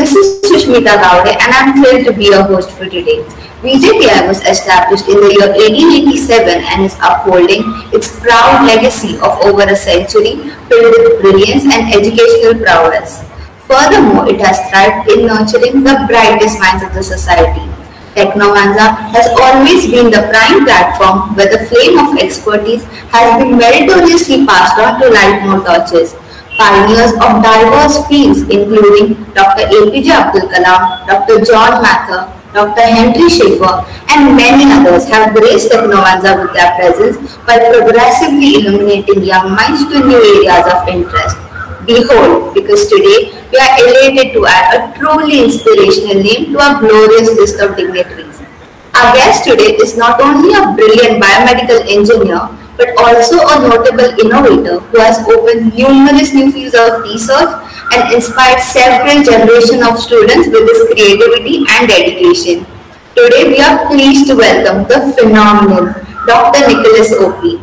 This is Sushmita Gowde and I'm thrilled to be your host for today. VJTI was established in the year 1887 and is upholding its proud legacy of over a century filled with brilliance and educational prowess. Furthermore, it has thrived in nurturing the brightest minds of the society. Technovanza has always been the prime platform where the flame of expertise has been meritoriously passed on to light more torches. Pioneers of diverse fields including Dr. APJ Abdul Kalam, Dr. John Mather, Dr. Henry Schaefer, and many others have graced Technovanza with their presence while progressively illuminating young minds to new areas of interest. Behold, because today we are elated to add a truly inspirational name to our glorious list of dignitaries. Our guest today is not only a brilliant biomedical engineer, but also a notable innovator who has opened numerous new fields of research and inspired several generations of students with his creativity and dedication. Today we are pleased to welcome the phenomenal Dr. Nicholas Opie.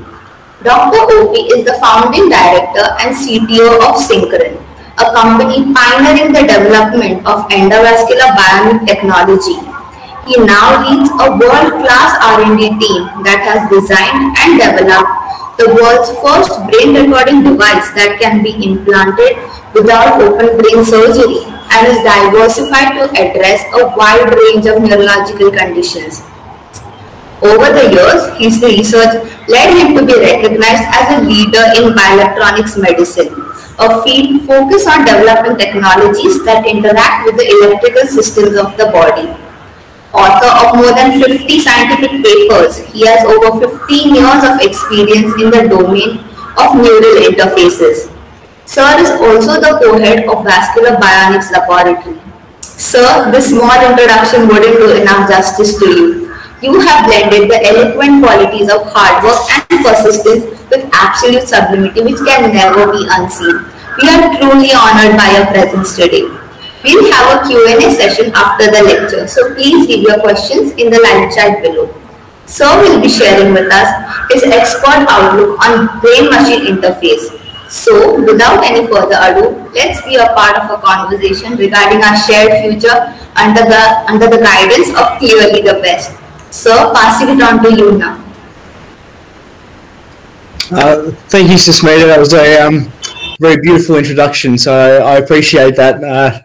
Dr. Opie is the founding director and CTO of Synchron, a company pioneering the development of endovascular bionic technology. He now leads a world-class R&D team that has designed and developed the world's first brain recording device that can be implanted without open brain surgery and is diversified to address a wide range of neurological conditions. Over the years, his research led him to be recognized as a leader in bioelectronics medicine, a field focused on developing technologies that interact with the electrical systems of the body. Author of more than 50 scientific papers, he has over 15 years of experience in the domain of neural interfaces. Sir is also the co-head of Vascular Bionics Laboratory. Sir, this small introduction wouldn't do enough justice to you. You have blended the eloquent qualities of hard work and persistence with absolute sublimity which can never be unseen. We are truly honored by your presence today. We'll have a Q&A session after the lecture, so please leave your questions in the live chat below. Sir will be sharing with us his expert outlook on brain-machine interface, so, without any further ado, let's be a part of a conversation regarding our shared future under the under the guidance of clearly the best. So, passing it on to you now. Uh, thank you, Susmita. That was a um, very beautiful introduction. So I, I appreciate that, uh,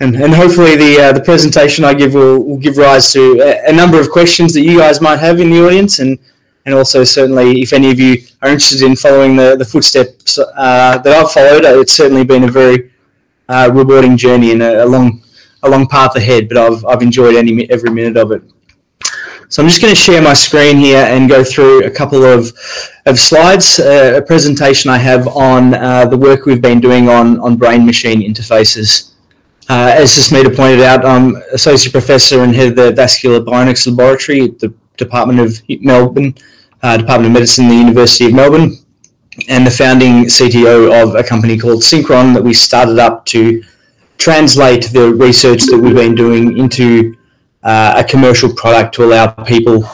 and and hopefully the uh, the presentation I give will, will give rise to a, a number of questions that you guys might have in the audience, and and also certainly if any of you are interested in following the, the footsteps uh, that I've followed, uh, it's certainly been a very uh, rewarding journey and a, a, long a long path ahead. But I've I've enjoyed any every minute of it. So I'm just going to share my screen here and go through a couple of of slides, uh, a presentation I have on uh, the work we've been doing on on brain machine interfaces. Uh, as Susmita pointed out, I'm associate professor and head of the vascular bionics laboratory at the Department of Melbourne, uh, Department of Medicine, the University of Melbourne, and the founding CTO of a company called Synchron that we started up to translate the research that we've been doing into uh, a commercial product to allow people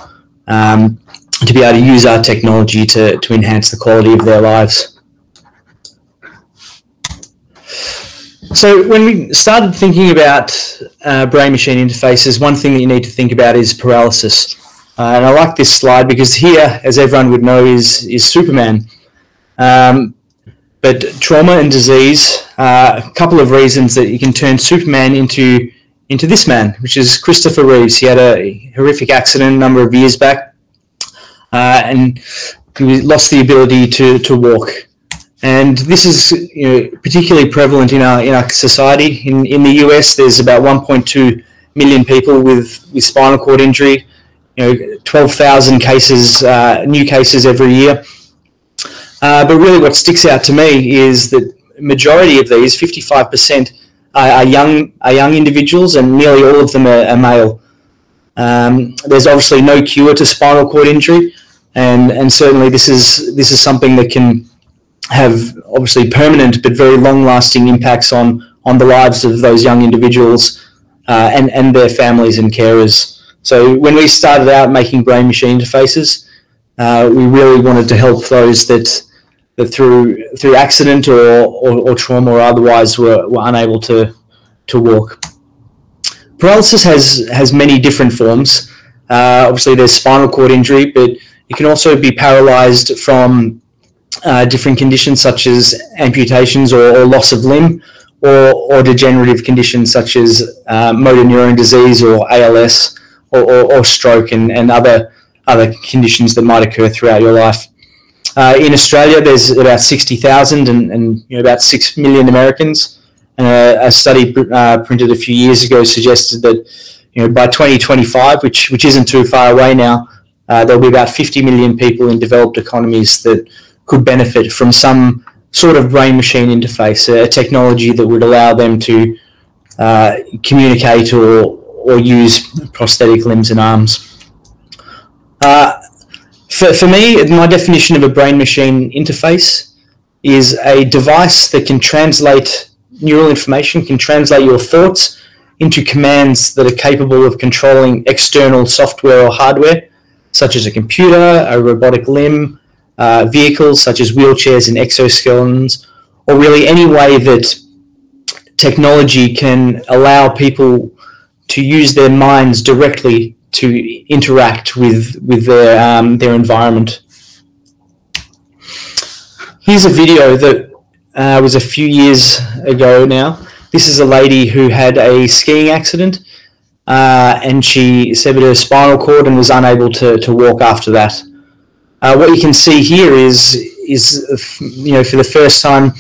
um, to be able to use our technology to, to enhance the quality of their lives. So when we started thinking about uh, brain-machine interfaces, one thing that you need to think about is paralysis. Uh, and I like this slide because here, as everyone would know, is, is Superman. Um, but trauma and disease, uh, a couple of reasons that you can turn Superman into into this man, which is Christopher Reeves. He had a horrific accident a number of years back, uh, and he lost the ability to, to walk. And this is you know, particularly prevalent in our in our society. In in the US, there's about 1.2 million people with, with spinal cord injury you know, 12,000 cases, uh, new cases every year. Uh, but really what sticks out to me is that majority of these, 55%, are, are young, are young individuals and nearly all of them are, are male. Um, there's obviously no cure to spinal cord injury, and, and certainly this is, this is something that can have obviously permanent but very long-lasting impacts on, on the lives of those young individuals uh, and, and their families and carers. So when we started out making brain machine interfaces, uh, we really wanted to help those that that through through accident or, or, or trauma or otherwise were, were unable to to walk. Paralysis has, has many different forms. Uh, obviously, there's spinal cord injury, but it can also be paralyzed from uh, different conditions such as amputations or, or loss of limb, or, or, degenerative conditions such as uh, motor neuron disease or ALS or, or, or, stroke and, and other, other conditions that might occur throughout your life. Uh, in Australia, there's about 60,000 and, and you know, about 6 million Americans. Uh, a study uh, printed a few years ago suggested that you know, by 2025, which, which isn't too far away now, uh, there'll be about 50 million people in developed economies that could benefit from some sort of brain machine interface, a technology that would allow them to uh, communicate or, or use prosthetic limbs and arms. Uh, for, for me, my definition of a brain machine interface is a device that can translate neural information, can translate your thoughts into commands that are capable of controlling external software or hardware, such as a computer, a robotic limb, uh, vehicles such as wheelchairs and exoskeletons, or really any way that technology can allow people to use their minds directly to interact with with their um, their environment. Here's a video that uh, was a few years ago now. This is a lady who had a skiing accident uh, and she severed her spinal cord and was unable to, to walk after that. Uh, what you can see here is, is you know, for the first time,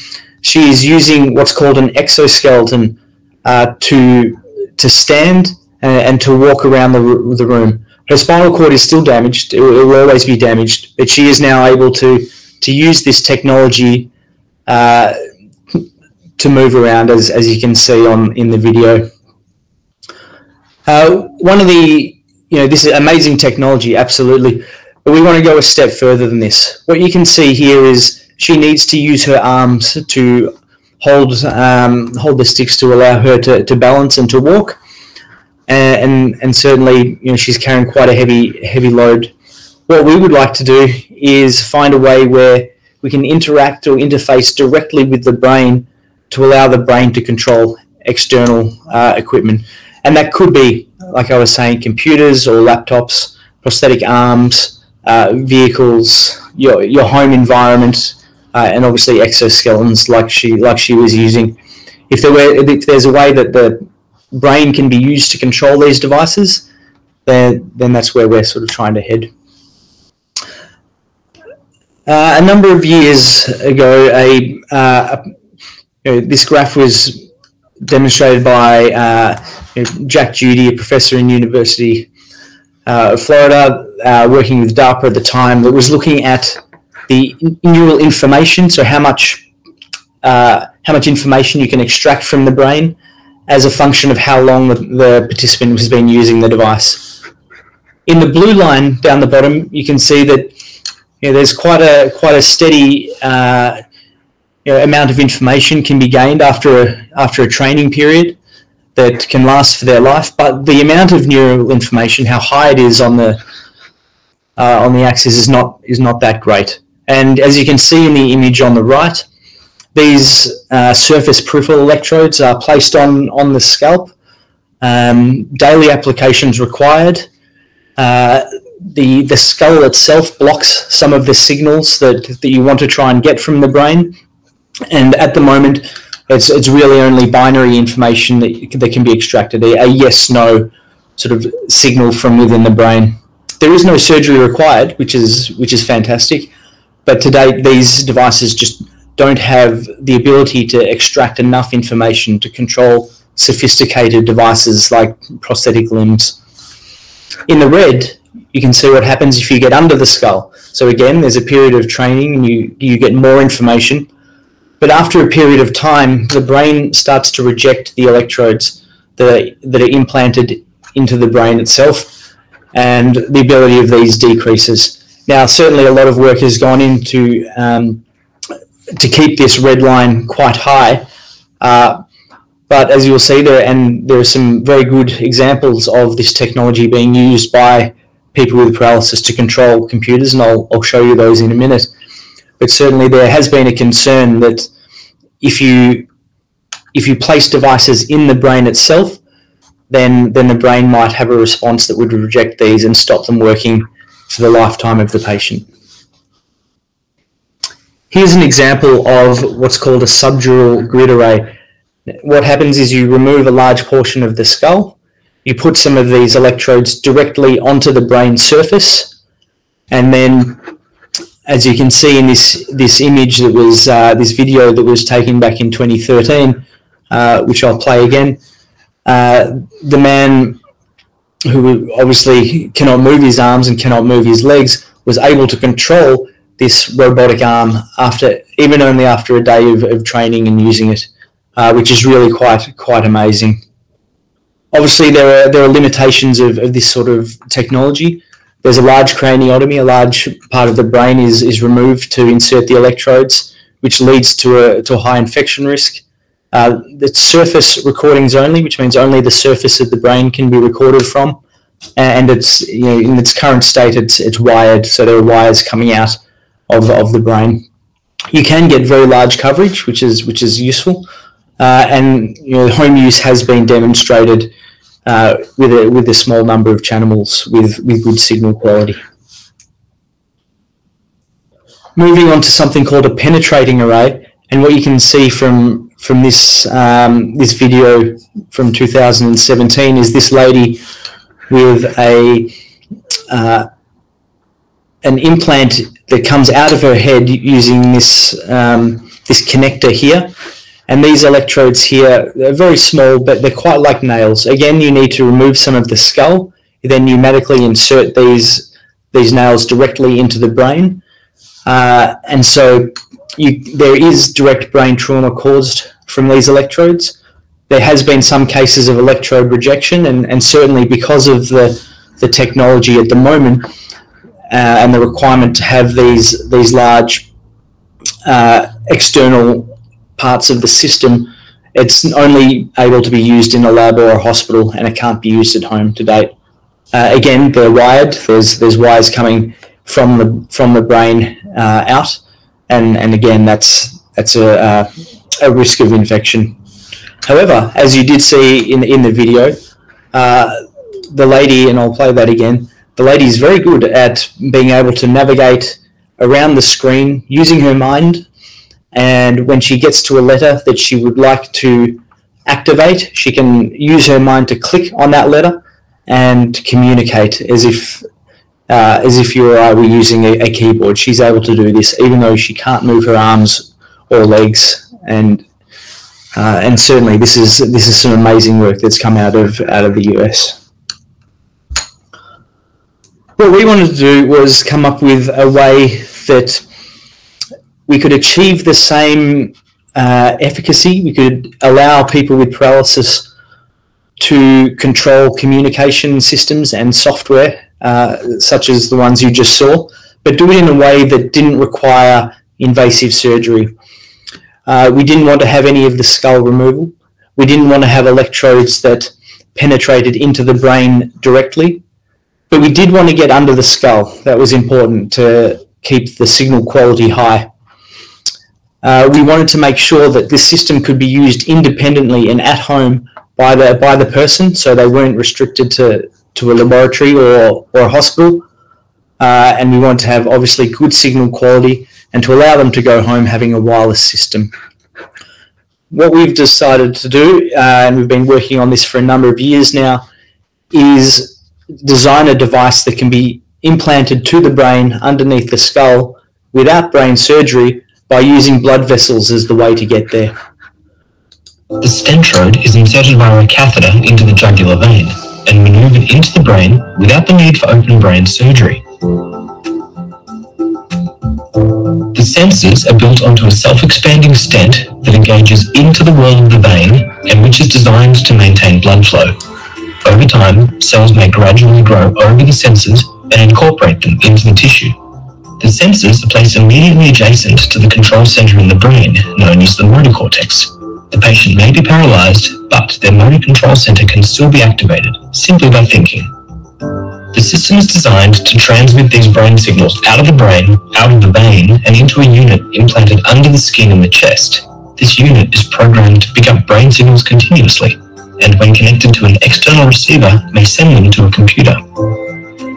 she is using what's called an exoskeleton uh, to, to stand and, and, to walk around the, the room. Her spinal cord is still damaged. It will, it will always be damaged, but she is now able to, to use this technology uh, to move around as, as you can see on in the video. Uh, one of the, you know, this is amazing technology, absolutely. But we want to go a step further than this. What you can see here is she needs to use her arms to hold um, hold the sticks to allow her to, to balance and to walk. And, and, certainly, you know, she's carrying quite a heavy heavy load. What we would like to do is find a way where we can interact or interface directly with the brain to allow the brain to control external uh, equipment. And that could be, like I was saying, computers or laptops, prosthetic arms, uh, vehicles, your your home environment, uh, and obviously exoskeletons like she like she was using. If there were if there's a way that the brain can be used to control these devices, then then that's where we're sort of trying to head. Uh, a number of years ago, a, uh, you know, this graph was demonstrated by uh, you know, Jack Judy, a professor in University uh, of Florida, uh, working with DARPA at the time that was looking at the neural information, so how much uh, how much information you can extract from the brain as a function of how long the, the, participant has been using the device. In the blue line down the bottom, you can see that you know, there's quite a quite a steady uh, you know, amount of information can be gained after a, after a training period that can last for their life. But the amount of neural information, how high it is on the uh, on the axis is not is not that great. And as you can see in the image on the right, these uh, surface peripheral electrodes are placed on on the scalp. Um, daily applications required. Uh, the the skull itself blocks some of the signals that, that you want to try and get from the brain, and at the moment, it's it's really only binary information that that can be extracted. A, a yes no sort of signal from within the brain. There is no surgery required, which is which is fantastic. But to date, these devices just don't have the ability to extract enough information to control sophisticated devices like prosthetic limbs. In the red, you can see what happens if you get under the skull. So again, there's a period of training and you, you get more information. But after a period of time, the brain starts to reject the electrodes that are, that are implanted into the brain itself and the ability of these decreases. Now, certainly a lot of work has gone into um, to keep this red line quite high, uh, but as you'll see there, and there are some very good examples of this technology being used by people with paralysis to control computers, and I'll, I'll show you those in a minute. But certainly there has been a concern that if you if you place devices in the brain itself, then then the brain might have a response that would reject these and stop them working for the lifetime of the patient. Here's an example of what's called a subdural grid array. What happens is you remove a large portion of the skull, you put some of these electrodes directly onto the brain surface, and then as you can see in this this image that was uh, this video that was taken back in 2013, uh, which I'll play again, uh, the man who obviously cannot move his arms and cannot move his legs was able to control this robotic arm after even only after a day of, of training and using it, uh, which is really quite quite amazing. Obviously, there are there are limitations of, of this sort of technology. There's a large craniotomy, a large part of the brain is, is removed to insert the electrodes, which leads to a, to a high infection risk. Uh, it's surface recordings only, which means only the surface of the brain can be recorded from. And it's you know, in its current state, it's it's wired, so there are wires coming out of, of the brain. You can get very large coverage, which is which is useful, uh, and you know home use has been demonstrated uh, with a with a small number of channels with with good signal quality. Moving on to something called a penetrating array, and what you can see from from this um, this video from 2017 is this lady with a uh, an implant that comes out of her head using this um, this connector here. And these electrodes here, they're very small, but they're quite like nails. Again, you need to remove some of the skull, then pneumatically insert these these nails directly into the brain. Uh, and so you, there is direct brain trauma caused from these electrodes. There has been some cases of electrode rejection, and, and certainly because of the, the technology at the moment, uh, and the requirement to have these these large uh, external parts of the system, it's only able to be used in a lab or a hospital, and it can't be used at home to date. Uh, again, they're wired. There's there's wires coming from the from the brain uh, out, and and again that's that's a uh, a risk of infection. However, as you did see in in the video, uh, the lady, and I'll play that again the lady is very good at being able to navigate around the screen using her mind. And when she gets to a letter that she would like to activate, she can use her mind to click on that letter and communicate as if uh, as if you or I were using a, a, keyboard. She's able to do this even though she can't move her arms or legs. And uh, and certainly this is this is some amazing work that's come out of out of the US what we wanted to do was come up with a way that we could achieve the same uh, efficacy. We could allow people with paralysis to control communication systems and software, uh, such as the ones you just saw, but do it in a way that didn't require invasive surgery. Uh, we didn't want to have any of the skull removal. We didn't want to have electrodes that penetrated into the brain directly but we did want to get under the skull. That was important to keep the signal quality high. Uh, we wanted to make sure that this system could be used independently and at home by the by the person, so they weren't restricted to, to a laboratory or, or a hospital. Uh, and we want to have obviously good signal quality and to allow them to go home having a wireless system. What we've decided to do, uh, and we've been working on this for a number of years now, is design a device that can be implanted to the brain underneath the skull without brain surgery by using blood vessels as the way to get there. The stentrode is inserted via a catheter into the jugular vein and maneuvered into the brain without the need for open brain surgery. The sensors are built onto a self-expanding stent that engages into the wall of the vein and which is designed to maintain blood flow. Over time, cells may gradually grow over the sensors and incorporate them into the tissue. The sensors are placed immediately adjacent to the control center in the brain, known as the motor cortex. The patient may be paralyzed, but their motor control center can still be activated simply by thinking. The system is designed to transmit these brain signals out of the brain, out of the vein, and into a unit implanted under the skin in the chest. This unit is programmed to pick up brain signals continuously, and when connected to an external receiver, may send them to a computer.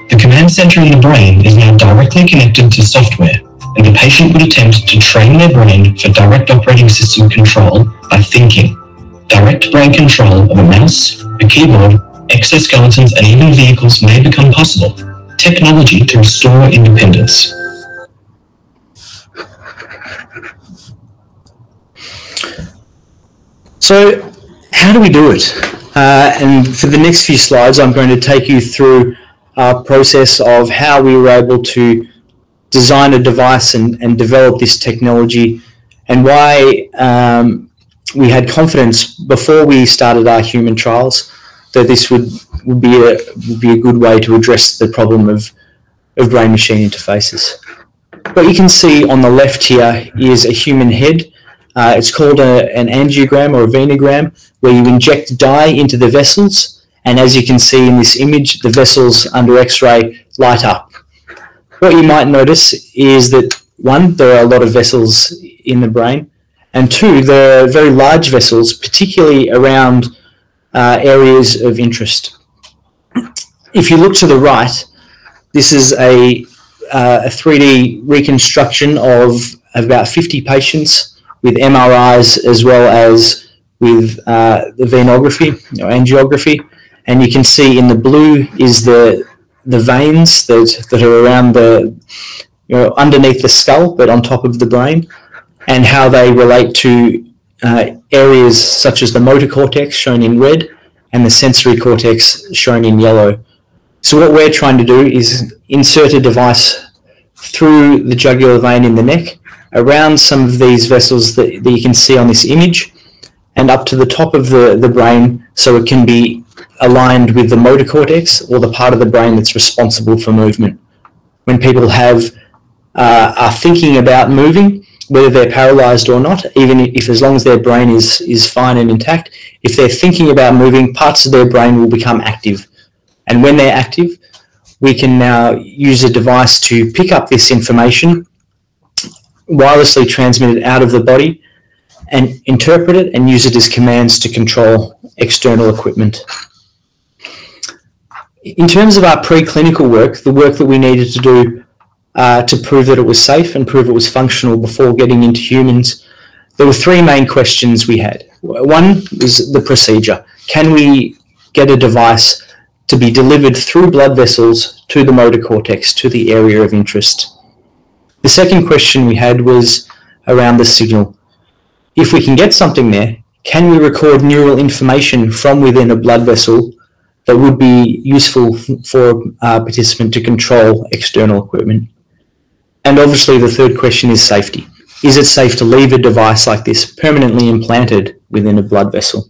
The command center in the brain is now directly connected to software, and the patient would attempt to train their brain for direct operating system control by thinking. Direct brain control of a mouse, a keyboard, exoskeletons, and even vehicles may become possible. Technology to restore independence. So, how do we do it? Uh, and for the next few slides, I'm going to take you through our process of how we were able to design a device and, and develop this technology and why um, we had confidence before we started our human trials that this would, would, be, a, would be a good way to address the problem of, of brain machine interfaces. What you can see on the left here is a human head uh, it's called a, an angiogram or a venogram, where you inject dye into the vessels, and as you can see in this image, the vessels under X-ray light up. What you might notice is that one, there are a lot of vessels in the brain, and two, there are very large vessels, particularly around uh, areas of interest. If you look to the right, this is a, uh, a 3D reconstruction of about 50 patients with MRIs as well as with uh, the venography or angiography. And you can see in the blue is the the veins that, that are around the you know underneath the skull but on top of the brain and how they relate to uh, areas such as the motor cortex shown in red and the sensory cortex shown in yellow. So what we're trying to do is insert a device through the jugular vein in the neck around some of these vessels that, that you can see on this image and up to the top of the, the brain so it can be aligned with the motor cortex or the part of the brain that's responsible for movement. When people have uh, are thinking about moving, whether they're paralyzed or not, even if as long as their brain is, is fine and intact, if they're thinking about moving, parts of their brain will become active. And when they're active, we can now use a device to pick up this information wirelessly transmit it out of the body and interpret it and use it as commands to control external equipment. In terms of our preclinical work, the work that we needed to do uh, to prove that it was safe and prove it was functional before getting into humans, there were three main questions we had. One was the procedure. Can we get a device to be delivered through blood vessels to the motor cortex, to the area of interest? The second question we had was around the signal. If we can get something there, can we record neural information from within a blood vessel that would be useful for a participant to control external equipment? And obviously the third question is safety. Is it safe to leave a device like this permanently implanted within a blood vessel?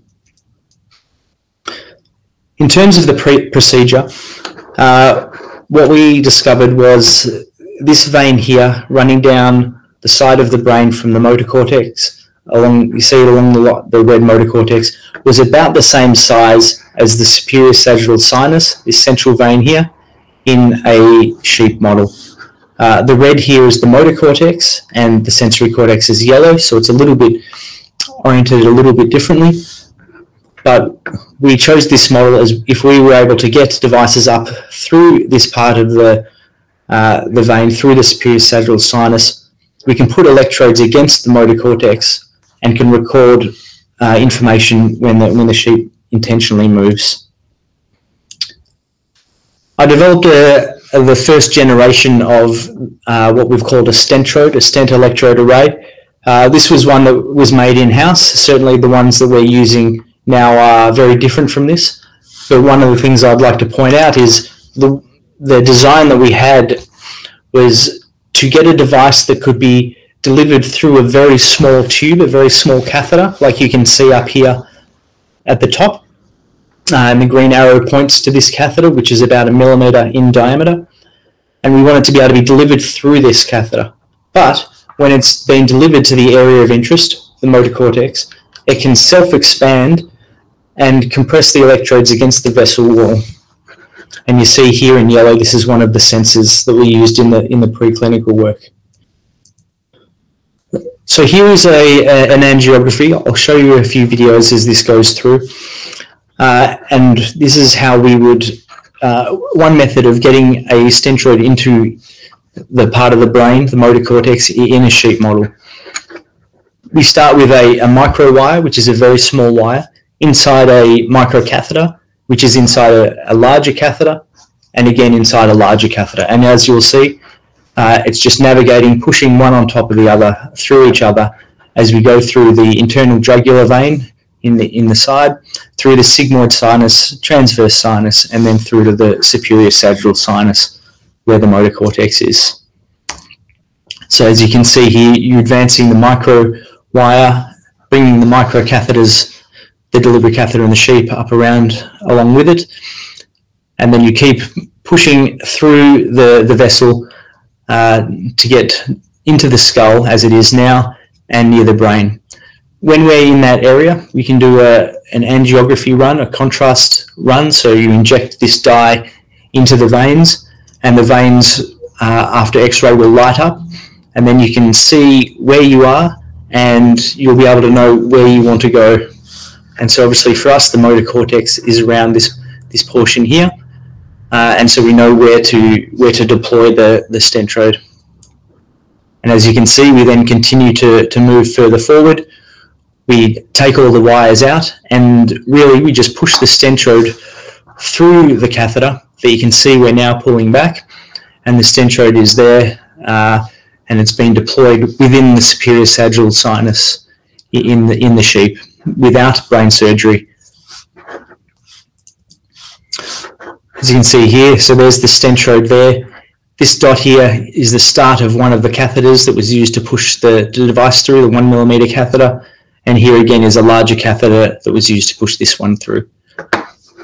In terms of the procedure, uh, what we discovered was this vein here running down the side of the brain from the motor cortex along you see it along the, the red motor cortex was about the same size as the superior sagittal sinus this central vein here in a sheep model uh, the red here is the motor cortex and the sensory cortex is yellow so it's a little bit oriented a little bit differently but we chose this model as if we were able to get devices up through this part of the uh, the vein through the superior sagittal sinus. We can put electrodes against the motor cortex and can record uh, information when the, when the sheep intentionally moves. I developed a, a, the first generation of uh, what we've called a stentrode, a stent electrode array. Uh, this was one that was made in-house. Certainly the ones that we're using now are very different from this. But one of the things I'd like to point out is the, the design that we had was to get a device that could be delivered through a very small tube, a very small catheter, like you can see up here at the top. Uh, and the green arrow points to this catheter, which is about a millimeter in diameter. And we want it to be able to be delivered through this catheter. But when it's been delivered to the area of interest, the motor cortex, it can self-expand and compress the electrodes against the vessel wall. And you see here in yellow, this is one of the sensors that we used in the, in the preclinical work. So here is a, a, an angiography. I'll show you a few videos as this goes through. Uh, and this is how we would, uh, one method of getting a stentrode into the part of the brain, the motor cortex, in a sheep model. We start with a, a micro wire, which is a very small wire, inside a micro catheter, which is inside a, a larger catheter, and again inside a larger catheter. And as you'll see, uh, it's just navigating, pushing one on top of the other through each other as we go through the internal jugular vein in the in the side, through the sigmoid sinus, transverse sinus, and then through to the superior sagittal sinus, where the motor cortex is. So as you can see here, you're advancing the micro wire, bringing the micro catheters, the delivery catheter and the sheep up around along with it, and then you keep pushing through the the vessel uh, to get into the skull as it is now and near the brain. When we're in that area, we can do a, an angiography run, a contrast run. So you inject this dye into the veins, and the veins uh, after X-ray will light up, and then you can see where you are, and you'll be able to know where you want to go. And so, obviously, for us, the motor cortex is around this this portion here, uh, and so we know where to where to deploy the the stentrode. And as you can see, we then continue to to move further forward. We take all the wires out, and really we just push the stentrode through the catheter. That you can see we're now pulling back, and the stentrode is there, uh, and it's been deployed within the superior sagittal sinus in the in the sheep without brain surgery as you can see here, so there's the stentrode there. This dot here is the start of one of the catheters that was used to push the, the device through, the one millimeter catheter. And here again is a larger catheter that was used to push this one through.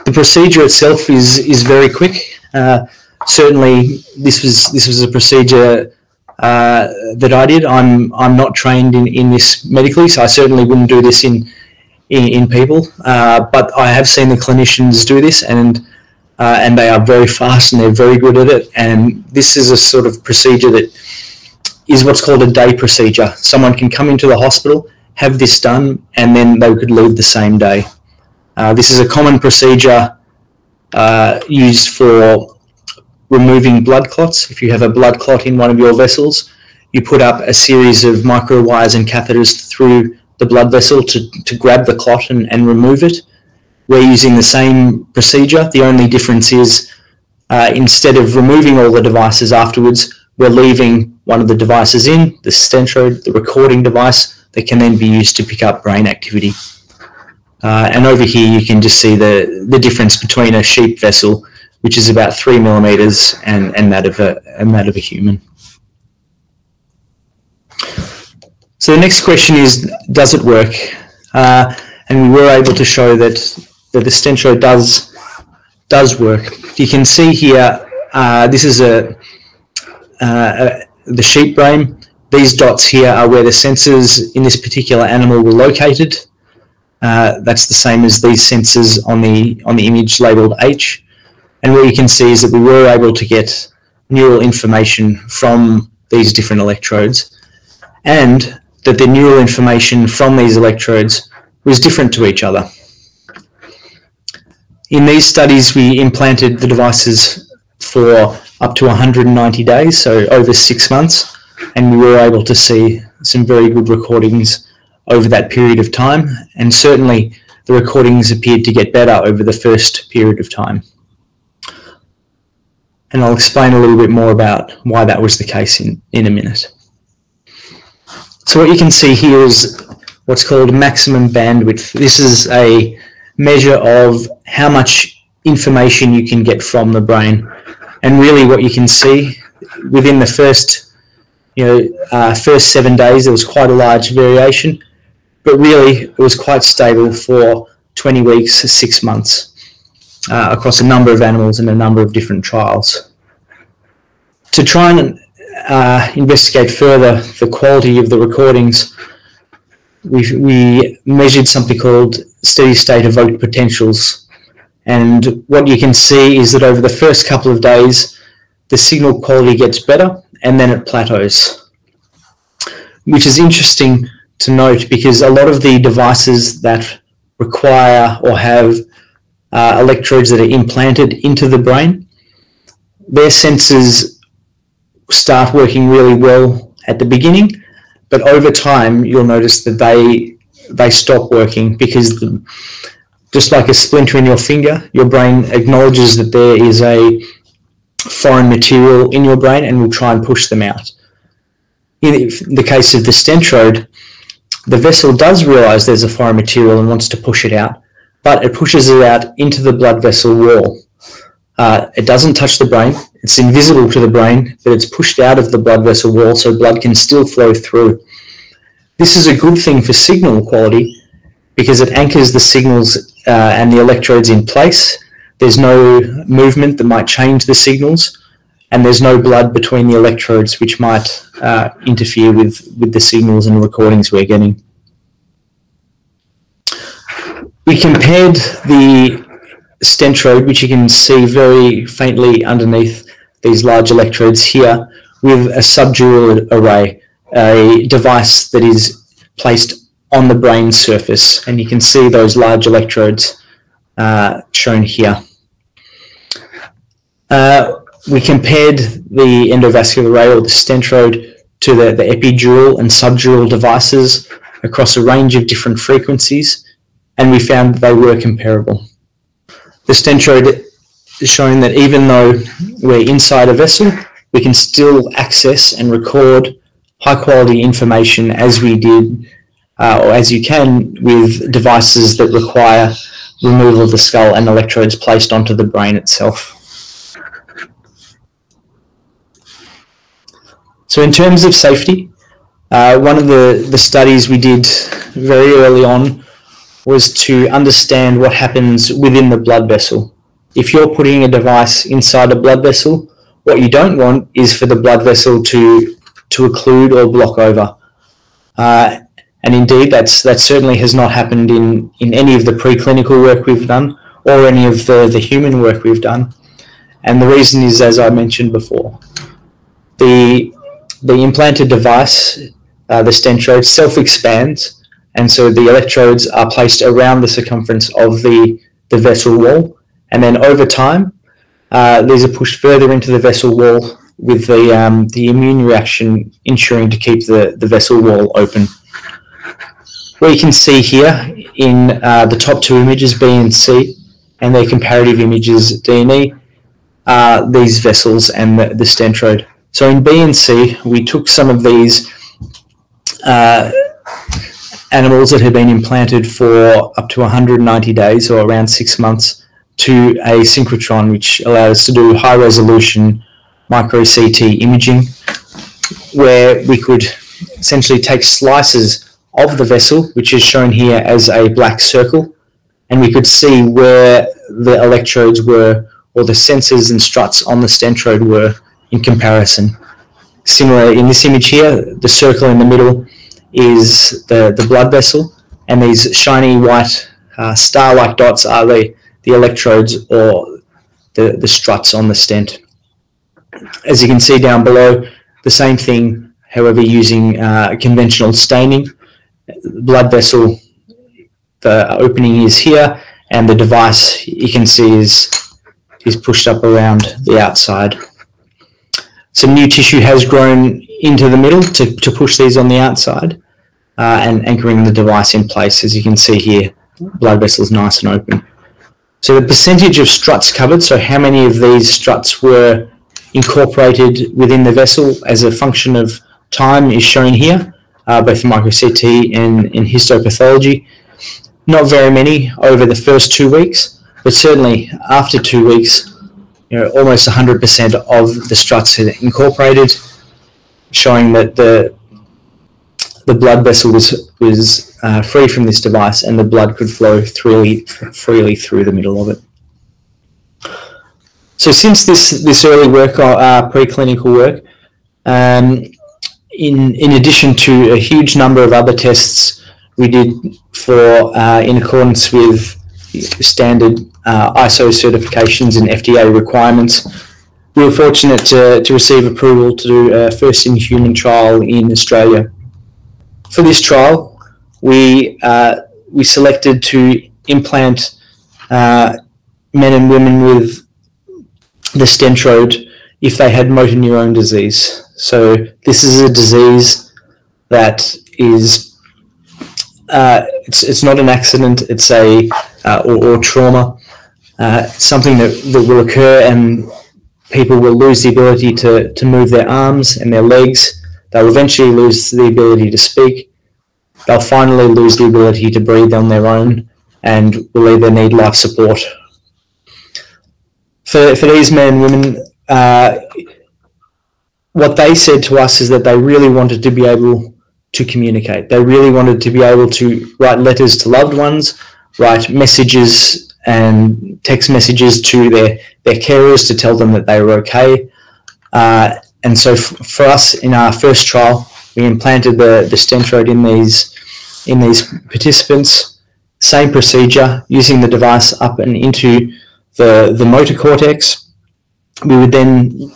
The procedure itself is, is very quick. Uh, certainly this was, this was a procedure uh, that I did. I'm, I'm not trained in, in this medically, so I certainly wouldn't do this in, in, in people. Uh, but I have seen the clinicians do this and uh, and they are very fast and they're very good at it. And this is a sort of procedure that is what's called a day procedure. Someone can come into the hospital, have this done, and then they could leave the same day. Uh, this is a common procedure uh, used for removing blood clots. If you have a blood clot in one of your vessels, you put up a series of micro wires and catheters through the blood vessel to, to grab the clot and, and remove it. We're using the same procedure. The only difference is uh, instead of removing all the devices afterwards, we're leaving one of the devices in, the stentrode, the recording device, that can then be used to pick up brain activity. Uh, and over here you can just see the, the difference between a sheep vessel, which is about three millimeters, and, and, that, of a, and that of a human. So the next question is, does it work? Uh, and we were able to show that the stentrode does does work. You can see here, uh, this is a, uh, the sheep brain. These dots here are where the sensors in this particular animal were located. Uh, that's the same as these sensors on the on the image labeled H. And what you can see is that we were able to get neural information from these different electrodes, and that the neural information from these electrodes was different to each other. In these studies, we implanted the devices for up to 190 days, so over six months, and we were able to see some very good recordings over that period of time, and certainly the recordings appeared to get better over the first period of time. And I'll explain a little bit more about why that was the case in, in a minute. So what you can see here is what's called maximum bandwidth. This is a measure of how much information you can get from the brain. And really, what you can see within the first, you know, uh, first seven days, there was quite a large variation, but really it was quite stable for 20 weeks, six months, uh, across a number of animals and a number of different trials. To try and uh, investigate further the quality of the recordings, we, we measured something called steady state evoked potentials. And what you can see is that over the first couple of days, the signal quality gets better and then it plateaus. which is interesting to note because a lot of the devices that require or have uh, electrodes that are implanted into the brain, their sensors start working really well at the beginning, but over time you'll notice that they they stop working because the, just like a splinter in your finger, your brain acknowledges that there is a foreign material in your brain and will try and push them out. In the case of the stentrode, the vessel does realize there's a foreign material and wants to push it out, but it pushes it out into the blood vessel wall. Uh, it doesn't touch the brain. It's invisible to the brain, but it's pushed out of the blood vessel wall so blood can still flow through. This is a good thing for signal quality because it anchors the signals uh, and the electrodes in place. There's no movement that might change the signals, and there's no blood between the electrodes which might uh, interfere with, with the signals and recordings we're getting. We compared the stentrode, which you can see very faintly underneath these large electrodes here, with a subdural array, a device that is placed on the brain surface, and you can see those large electrodes uh, shown here. Uh, we compared the endovascular array or the stent stentrode to the, the epidural and subdural devices across a range of different frequencies, and we found that they were comparable. The stent stentrode is showing that even though we're inside a vessel, we can still access and record high quality information as we did uh, or as you can with devices that require removal of the skull and electrodes placed onto the brain itself. So in terms of safety, uh, one of the, the studies we did very early on was to understand what happens within the blood vessel. If you're putting a device inside a blood vessel, what you don't want is for the blood vessel to, to occlude or block over. Uh, and indeed, that's, that certainly has not happened in, in any of the preclinical work we've done or any of the, the human work we've done. And the reason is, as I mentioned before, the the implanted device, uh, the stentrode, self-expands, and so the electrodes are placed around the circumference of the, the vessel wall, and then over time, uh, these are pushed further into the vessel wall with the, um, the immune reaction ensuring to keep the, the vessel wall open. You can see here in uh, the top two images, B and C, and their comparative images, D and E, are these vessels and the, the stentrode. So in B and C, we took some of these uh, animals that had been implanted for up to 190 days or around six months to a synchrotron, which allowed us to do high resolution micro CT imaging, where we could essentially take slices of the vessel, which is shown here as a black circle, and we could see where the electrodes were or the sensors and struts on the stentrode were in comparison. Similar in this image here, the circle in the middle is the, the blood vessel, and these shiny white uh, star-like dots are the, the electrodes or the, the struts on the stent. As you can see down below, the same thing, however, using uh, conventional staining. Blood vessel, the opening is here, and the device you can see is, is pushed up around the outside. Some new tissue has grown into the middle to, to push these on the outside uh, and anchoring the device in place. As you can see here, blood vessel is nice and open. So the percentage of struts covered, so how many of these struts were incorporated within the vessel as a function of time is shown here, uh, both micro-CT and in histopathology. Not very many over the first two weeks, but certainly after two weeks, you know, almost 100% of the struts had incorporated, showing that the the blood vessel was was uh, free from this device and the blood could flow freely freely through the middle of it. So since this this early work, uh, preclinical work, um, in in addition to a huge number of other tests we did for uh, in accordance with standard uh, ISO certifications and FDA requirements. We were fortunate to, to receive approval to do a first in human trial in Australia for this trial, we uh, we selected to implant uh, men and women with the stentrode if they had motor neurone disease. So this is a disease that is uh, it's it's not an accident. It's a uh, or, or, trauma. Uh, something that, that will occur and people will lose the ability to, to move their arms and their legs. They'll eventually lose the ability to speak. They'll finally lose the ability to breathe on their own and will either need life support. For, for these men women, uh, what they said to us is that they really wanted to be able to communicate. They really wanted to be able to write letters to loved ones, write messages and text messages to their, their carers to tell them that they were okay. Uh, and so for us in our first trial, we implanted the, the stentrode in these in these participants. Same procedure, using the device up and into the, the motor cortex. We would then,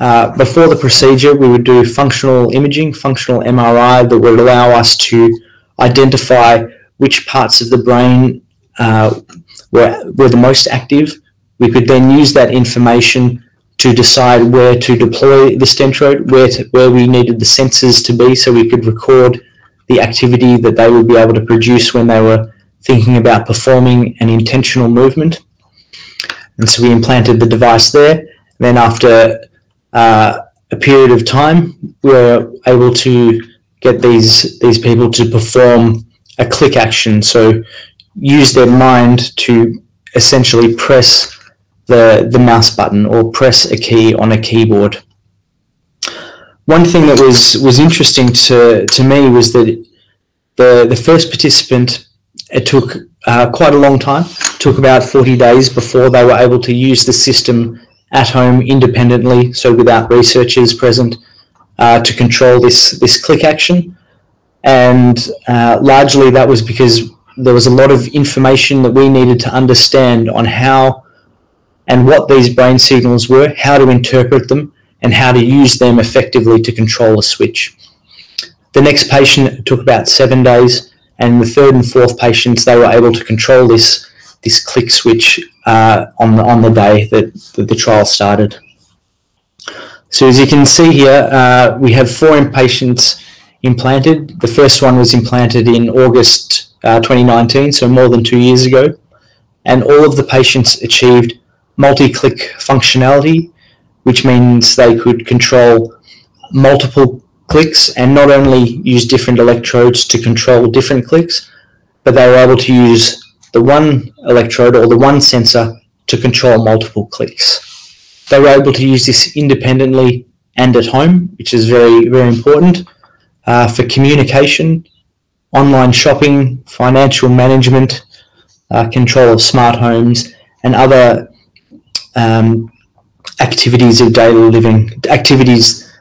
uh, before the procedure, we would do functional imaging, functional MRI that would allow us to identify which parts of the brain uh, were, were the most active. We could then use that information to decide where to deploy the stentrode, where to, where we needed the sensors to be, so we could record the activity that they would be able to produce when they were thinking about performing an intentional movement. And so we implanted the device there. Then after uh, a period of time, we were able to get these these people to perform a click action. So use their mind to essentially press the, the mouse button or press a key on a keyboard. One thing that was, was interesting to, to me was that the, the first participant, it took uh, quite a long time, it took about 40 days before they were able to use the system at home independently, so without researchers present, uh, to control this, this click action. And uh, largely that was because there was a lot of information that we needed to understand on how and what these brain signals were, how to interpret them, and how to use them effectively to control a switch. The next patient took about seven days, and the third and fourth patients they were able to control this this click switch uh, on the on the day that, that, the trial started. So as you can see here, uh, we have four patients implanted. The first one was implanted in August uh, 2019, so more than two years ago, and all of the patients achieved multi-click functionality, which means they could control multiple clicks and not only use different electrodes to control different clicks, but they were able to use the one electrode or the one sensor to control multiple clicks. They were able to use this independently and at home, which is very, very important uh, for communication online shopping, financial management, uh, control of smart homes, and other um, activities of daily living, activities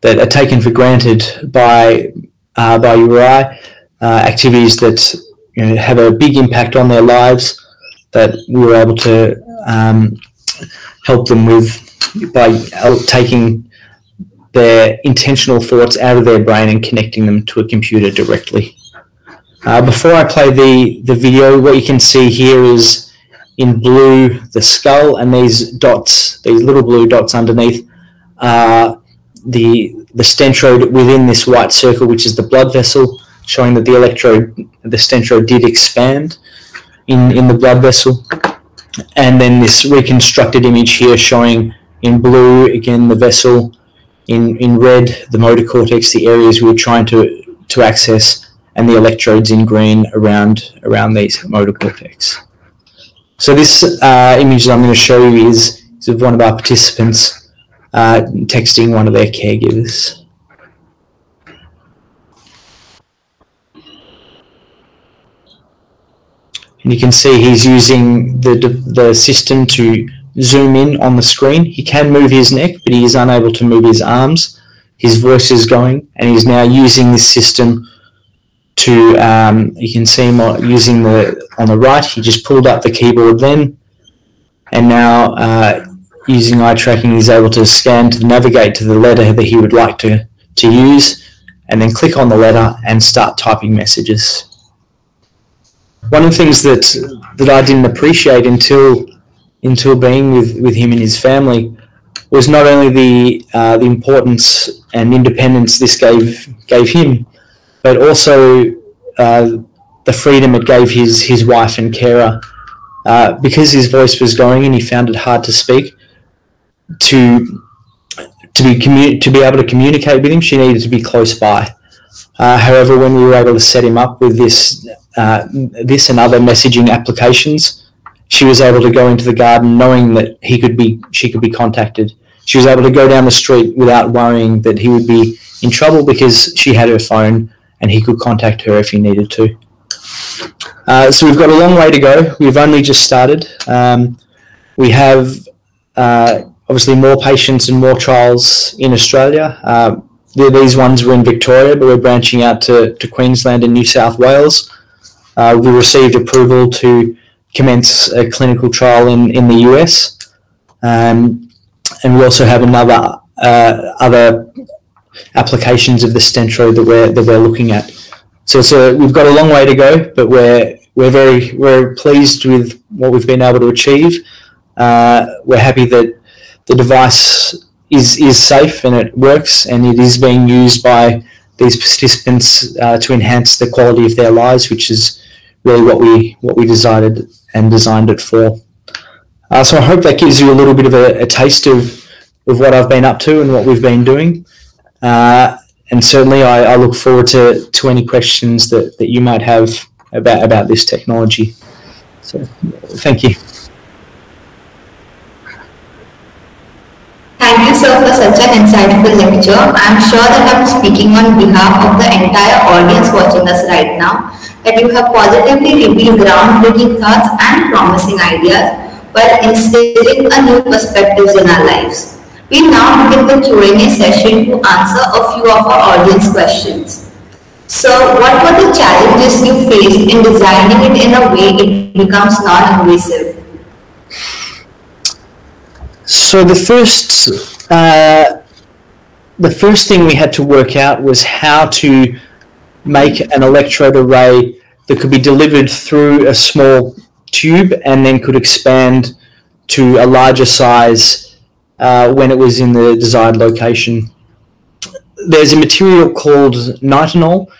that are taken for granted by uh, by URI, uh, activities that you know, have a big impact on their lives that we were able to um, help them with by taking their intentional thoughts out of their brain and connecting them to a computer directly. Uh, before I play the, the video, what you can see here is in blue the skull and these dots, these little blue dots underneath, uh, the, the stentrode within this white circle, which is the blood vessel, showing that the electrode, the stentrode did expand in, in the blood vessel. And then this reconstructed image here showing in blue, again, the vessel, in, in red, the motor cortex, the areas we were trying to, to access, and the electrodes in green around around these motor cortex. So this uh, image that I'm going to show you is, is of one of our participants uh, texting one of their caregivers. And you can see he's using the, the system to zoom in on the screen. He can move his neck, but he is unable to move his arms. His voice is going, and he's now using this system to, um, you can see him using the, on the right, he just pulled up the keyboard then, and now uh, using eye tracking he's able to scan to navigate to the letter that he would like to, to use, and then click on the letter and start typing messages. One of the things that that I didn't appreciate until until being with, with him and his family was not only the uh, the importance and independence this gave gave him, but also uh, the freedom it gave his his wife and carer. Uh, because his voice was going and he found it hard to speak, to to be commu- to be able to communicate with him, she needed to be close by. Uh, however, when we were able to set him up with this uh, this and other messaging applications, she was able to go into the garden knowing that he could be she could be contacted. She was able to go down the street without worrying that he would be in trouble because she had her phone and he could contact her if he needed to. Uh, so we've got a long way to go. We've only just started. Um, we have uh, obviously more patients and more trials in Australia. Uh, these ones were in Victoria, but we're branching out to, to Queensland and New South Wales. Uh, we received approval to commence a clinical trial in, in the US. Um, and we also have another uh, other applications of the stentrode that we're that we're looking at. So, so we've got a long way to go, but we're we're very we're pleased with what we've been able to achieve. Uh, we're happy that the device is is safe and it works, and it is being used by these participants uh, to enhance the quality of their lives, which is really what we what we decided and designed it for. Uh, so I hope that gives you a little bit of a, a, taste of, of what I've been up to and what we've been doing. Uh, and certainly I, I, look forward to, to any questions that, that you might have about, about this technology. So thank you. Thank you, sir, for such an insightful lecture. I'm sure that I'm speaking on behalf of the entire audience watching us right now, that you have positively revealed groundbreaking thoughts and promising ideas while instilling a new perspectives in our lives. We now begin the Q&A session to answer a few of our audience questions. So, what were the challenges you faced in designing it in a way it becomes non-invasive? So the first, uh, the first thing we had to work out was how to make an electrode array that could be delivered through a small tube and then could expand to a larger size uh, when it was in the desired location. There's a material called nitinol,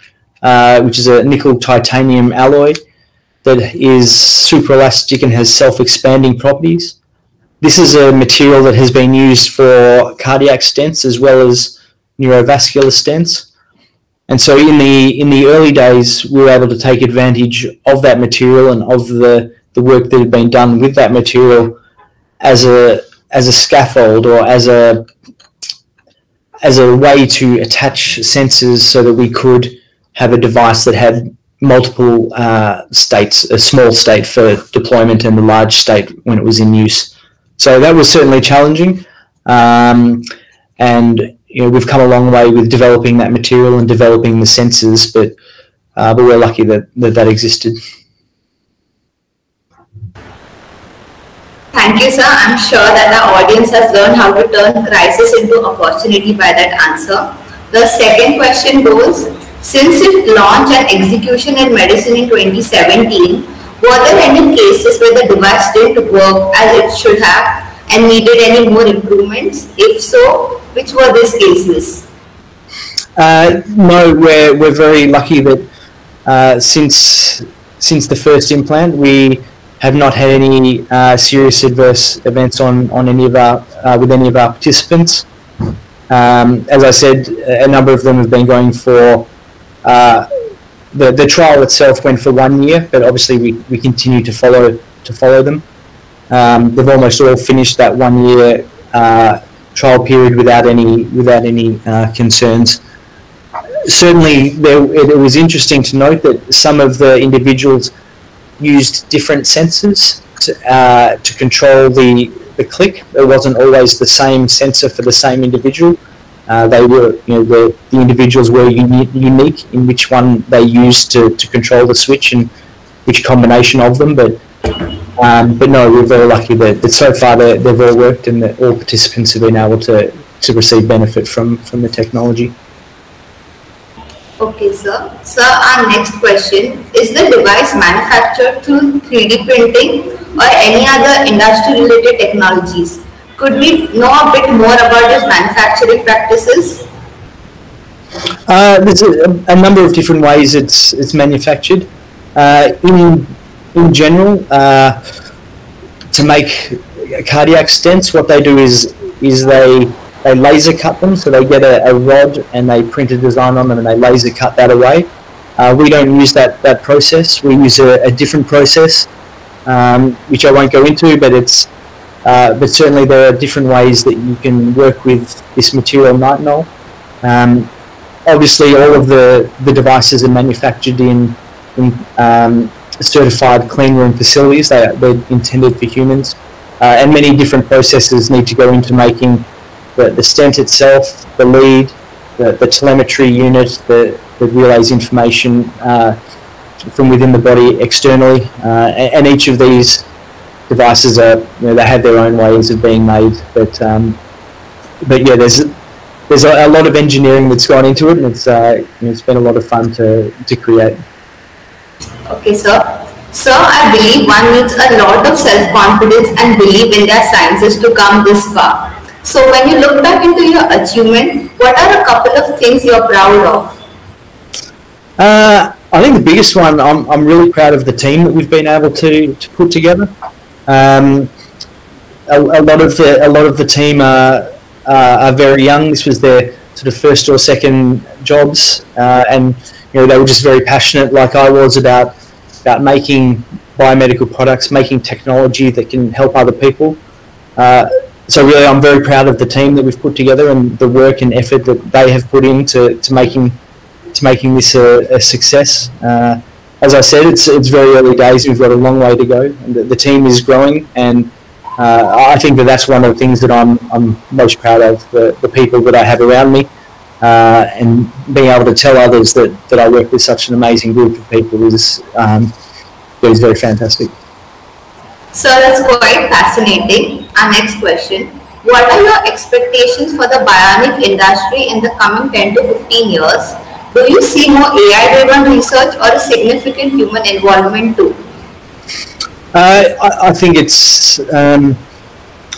uh, which is a nickel titanium alloy that is super elastic and has self-expanding properties. This is a material that has been used for cardiac stents as well as neurovascular stents. And so in the in the early days, we were able to take advantage of that material and of the, the work that had been done with that material as a as a scaffold or as a as a way to attach sensors so that we could have a device that had multiple uh, states, a small state for deployment and a large state when it was in use. So that was certainly challenging. Um, and you know, we've come a long way with developing that material and developing the sensors, but uh, but we're lucky that, that that existed. Thank you, sir. I'm sure that our audience has learned how to turn crisis into opportunity by that answer. The second question goes, since its launch and execution in medicine in 2017, were there any cases where the device didn't work as it should have and needed any more improvements? If so, which were these cases? Uh, no, we're, we're very lucky that uh, since since the first implant, we have not had any uh, serious adverse events on, on any of our uh, with any of our participants. Um, as I said, a number of them have been going for uh, the, the trial itself went for one year, but obviously we, we continue to follow to follow them. Um, they've almost all finished that one year uh, trial period without any without any uh, concerns. Certainly, there, it, it, was interesting to note that some of the individuals used different sensors to, uh, to control the, the click. It wasn't always the same sensor for the same individual. Uh, they were, you know, the, the individuals were uni- unique in which one they used to, to control the switch and which combination of them. But um, but no, we're very lucky that, that so far they've all worked and that all participants have been able to, to receive benefit from, from the technology. Okay, sir. Sir, our next question is the device manufactured through 3D printing or any other industry related technologies? Could we know a bit more about these manufacturing practices? Uh, there's a, a, number of different ways it's it's manufactured. Uh, in in general, uh, to make cardiac stents, what they do is is they they laser cut them, so they get a, a rod and they print a design on them and they laser cut that away. Uh, we don't use that that process. We use a, a different process, um, which I won't go into, but it's uh, but certainly there are different ways that you can work with this material nitinol. Um, obviously, all of the, the devices are manufactured in, in um, certified clean room facilities. They are, they're intended for humans. Uh, and many different processes need to go into making the, the stent itself, the lead, the, the telemetry unit that, that relays information uh, from within the body externally. Uh, and, and, each of these devices are, you know, they have their own ways of being made. But, um, but yeah, there's there's a, a, lot of engineering that's gone into it, and it's uh, you know, it's been a lot of fun to to create. Okay, sir. So I believe one needs a lot of self-confidence and belief in their sciences to come this far. So when you look back into your achievement, what are a couple of things you're proud of? Uh, I think the biggest one, I'm, I'm really proud of the team that we've been able to, to put together. Um, a, a, lot of the a lot of the team are are very young. This was their sort of first or second jobs, uh, and you know they were just very passionate, like I was, about about making biomedical products, making technology that can help other people. Uh, so really, I'm very proud of the team that we've put together and the work and effort that they have put into to making to making this a, a success. Uh, as I said, it's it's very early days. We've got a long way to go, the, the team is growing. And uh, I think that that's one of the things that I'm I'm most proud of the, the people that I have around me, uh, and being able to tell others that, that I work with such an amazing group of people is um, is very fantastic. So that's quite fascinating. Our next question. What are your expectations for the bionic industry in the coming 10 to 15 years? Do you see more AI-driven research or a significant human involvement too? Uh, I, I, think it's um,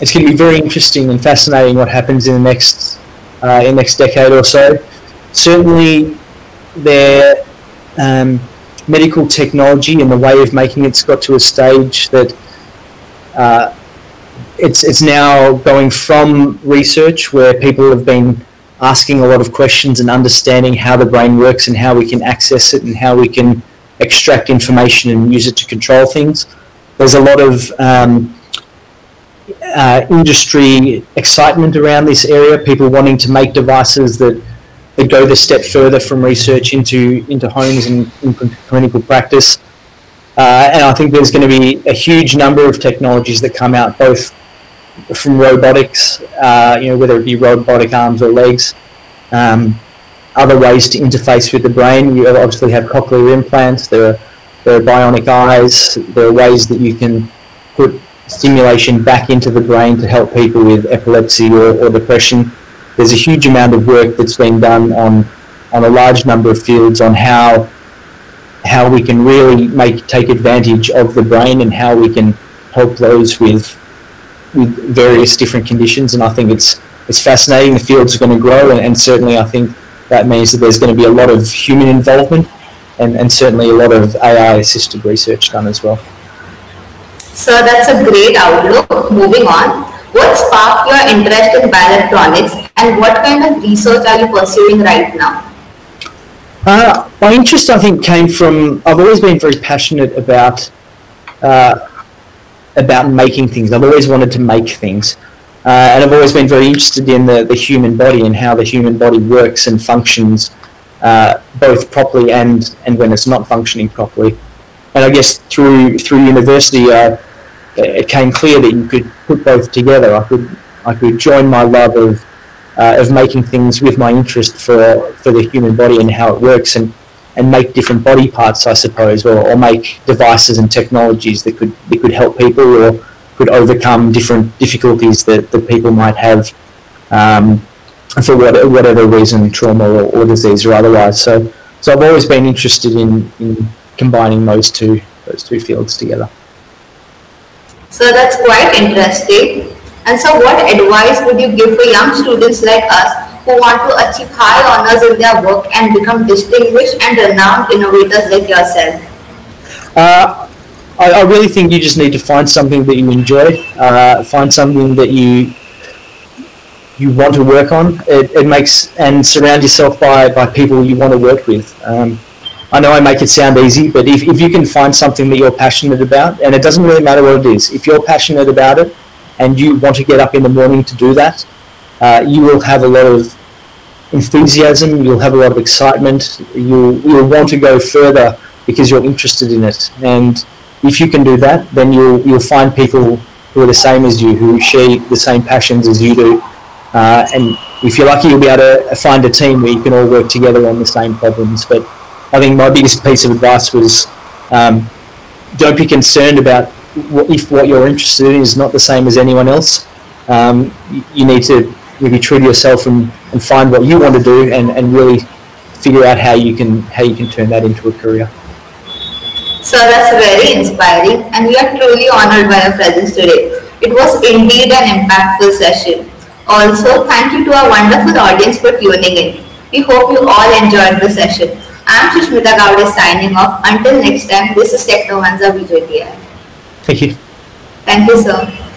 it's going to be very interesting and fascinating what happens in the next uh, in the next decade or so. Certainly, their um, medical technology and the way of making it's got to a stage that uh, it's it's now going from research where people have been asking a lot of questions and understanding how the brain works and how we can access it and how we can extract information and use it to control things. There's a lot of um, uh, industry excitement around this area, people wanting to make devices that, that go the step further from research into, into homes and into clinical practice. Uh, and I think there's going to be a huge number of technologies that come out, both from robotics, uh, you know, whether it be robotic arms or legs, um, other ways to interface with the brain. You obviously have cochlear implants. There are there are bionic eyes. There are ways that you can put stimulation back into the brain to help people with epilepsy or, or depression. There's a huge amount of work that's been done on on a large number of fields on how how we can really make take advantage of the brain and how we can help those with with various different conditions, and I think it's it's fascinating. The field's going to grow, and, and certainly I think that means that there's going to be a lot of human involvement, and, and certainly a lot of AI-assisted research done as well. So that's a great outlook. Moving on, what sparked your interest in bioelectronics, and what kind of research are you pursuing right now? Uh, my interest, I think, came from I've always been very passionate about uh, about making things. I've always wanted to make things. Uh, and I've always been very interested in the, the human body and how the human body works and functions uh, both properly and, and when it's not functioning properly. And I guess through through university, uh, it came clear that you could put both together. I could I could join my love of uh, of making things with my interest for for the human body and how it works, and and make different body parts, I suppose, or, or make devices and technologies that could that could help people or could overcome different difficulties that, that people might have um, for what, whatever reason, trauma or, or, disease or otherwise. So so I've always been interested in, in combining those two those two fields together. So that's quite interesting. And so what advice would you give for young students like us who want to achieve high honors in their work and become distinguished and renowned innovators like yourself? Uh, I, I, really think you just need to find something that you enjoy, uh, find something that you you want to work on. It, it makes and surround yourself by, by people you want to work with. Um, I know I make it sound easy, but if, if you can find something that you're passionate about, and it doesn't really matter what it is, if you're passionate about it and you want to get up in the morning to do that, uh, you will have a lot of enthusiasm, you'll have a lot of excitement, you'll, you'll want to go further because you're interested in it. And if you can do that, then you'll, you'll find people who are the same as you, who share the same passions as you do. Uh, and if you're lucky, you'll be able to find a team where you can all work together on the same problems. But I think my biggest piece of advice was um, don't be concerned about what, if what you're interested in is not the same as anyone else. Um, you, you, need to really true to yourself and, and find what you want to do and, and really figure out how you can how you can turn that into a career. So that's very inspiring and we are truly honored by your presence today. It was indeed an impactful session. Also, thank you to our wonderful audience for tuning in. We hope you all enjoyed the session. I'm Sushmita Gowde signing off. Until next time, this is Technovanza Vijay Thank you. Thank you, sir.